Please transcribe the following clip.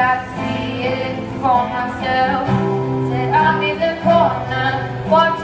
I see it for myself. Said I'll be the corner. Watch